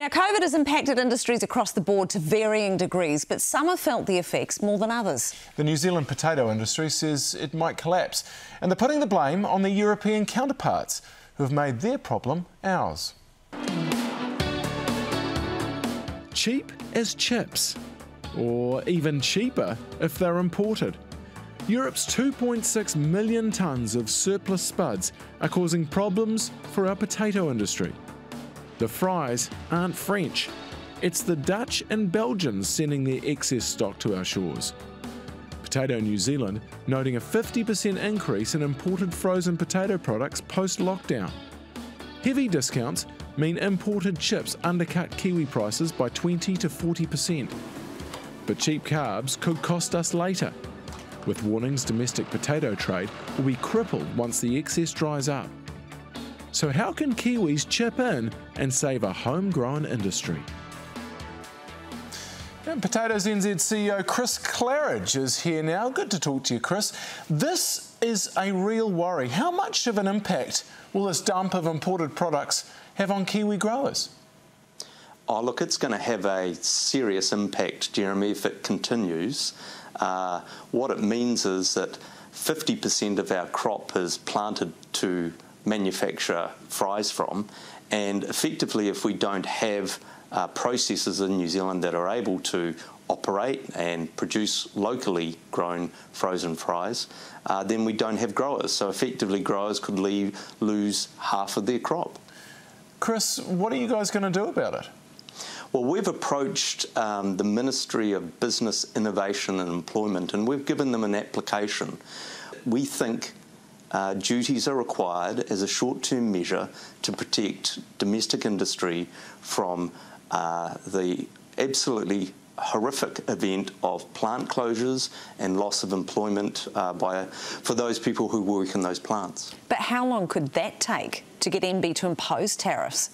Now, COVID has impacted industries across the board to varying degrees, but some have felt the effects more than others. The New Zealand potato industry says it might collapse, and they're putting the blame on the European counterparts who have made their problem ours. Cheap as chips, or even cheaper if they're imported. Europe's 2.6 million tonnes of surplus spuds are causing problems for our potato industry. The fries aren't French. It's the Dutch and Belgians sending their excess stock to our shores. Potato New Zealand noting a 50% increase in imported frozen potato products post lockdown. Heavy discounts mean imported chips undercut Kiwi prices by 20 to 40%. But cheap carbs could cost us later, with warnings domestic potato trade will be crippled once the excess dries up. So, how can Kiwis chip in and save a homegrown industry? And Potatoes NZ CEO Chris Claridge is here now. Good to talk to you, Chris. This is a real worry. How much of an impact will this dump of imported products have on Kiwi growers? Oh, look, it's going to have a serious impact, Jeremy, if it continues. Uh, what it means is that 50% of our crop is planted to manufacture fries from. And effectively, if we don't have uh, processes in New Zealand that are able to operate and produce locally grown frozen fries, uh, then we don't have growers. So effectively, growers could leave, lose half of their crop. Chris, what are you guys going to do about it? Well, we've approached um, the Ministry of Business, Innovation and Employment, and we've given them an application. We think uh, duties are required as a short term measure to protect domestic industry from uh, the absolutely horrific event of plant closures and loss of employment uh, by, for those people who work in those plants. But how long could that take to get MBIE to impose tariffs?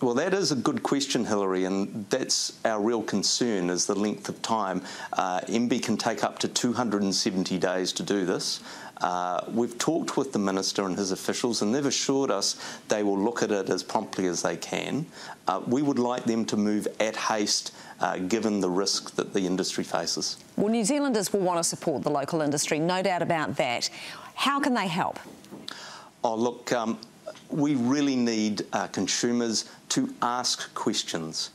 Well, that is a good question, Hilary, and that's our real concern is the length of time. Uh, MBIE can take up to 270 days to do this. Uh, we've talked with the Minister and his officials, and they've assured us they will look at it as promptly as they can. Uh, we would like them to move at haste, uh, given the risk that the industry faces. Well, New Zealanders will want to support the local industry, no doubt about that. How can they help? Oh, look, um, we really need uh, consumers to ask questions.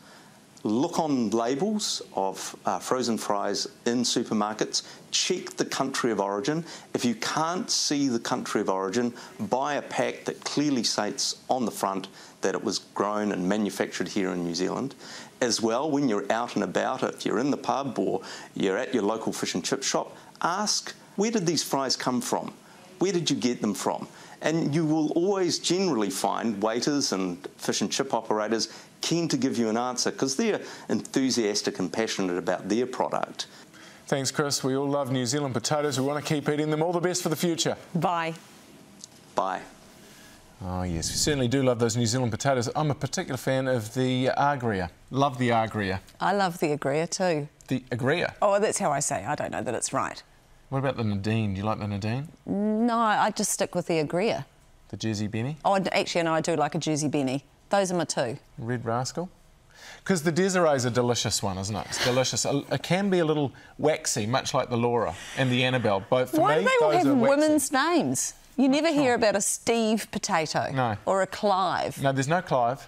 Look on labels of uh, frozen fries in supermarkets, check the country of origin. If you can't see the country of origin, buy a pack that clearly states on the front that it was grown and manufactured here in New Zealand. As well, when you're out and about, if you're in the pub or you're at your local fish and chip shop, ask where did these fries come from? Where did you get them from? And you will always generally find waiters and fish and chip operators keen to give you an answer because they're enthusiastic and passionate about their product. Thanks, Chris. We all love New Zealand potatoes. We want to keep eating them. All the best for the future. Bye. Bye. Oh, yes, we certainly do love those New Zealand potatoes. I'm a particular fan of the Agria. Love the Agria. I love the Agria too. The Agria? Oh, that's how I say. I don't know that it's right. What about the Nadine? Do you like the Nadine? No, I just stick with the Agria. The Jersey Benny? Oh, actually, no, I do like a Jersey Benny. Those are my two. Red Rascal? Because the Desiree is a delicious one, isn't it? It's delicious. It can be a little waxy, much like the Laura and the Annabelle. Both for Why me, do they all have women's names? You never hear about a Steve potato. No. Or a Clive. No, there's no Clive.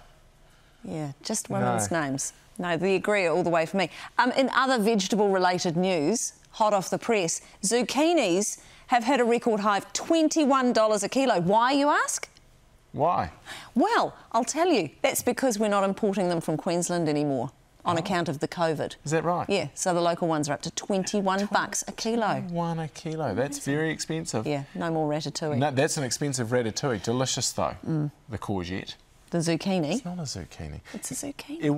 Yeah, just women's No. names. No, the Agria all the way for me. Um, in other vegetable-related news, hot off the press, zucchinis have hit a record high of $21 a kilo. Why, you ask? Why? Well, I'll tell you, that's because we're not importing them from Queensland anymore on Oh. account of the COVID. Is that right? Yeah, so the local ones are up to 21 bucks a kilo. One a kilo. That's very expensive. Yeah, no more ratatouille. No, that's an expensive ratatouille. Delicious though. Mm. The courgette. The zucchini. It's not a zucchini. It's a zucchini. It